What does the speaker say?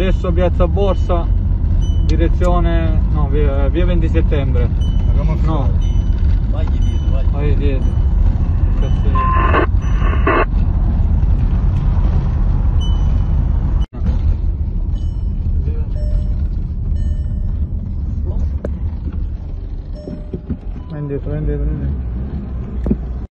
adesso piazza Borsa, direzione, no, via, eh, via 20 settembre. Andiamo a No, Vai dietro, vai. vai dietro. Vai indietro, indietro, indietro.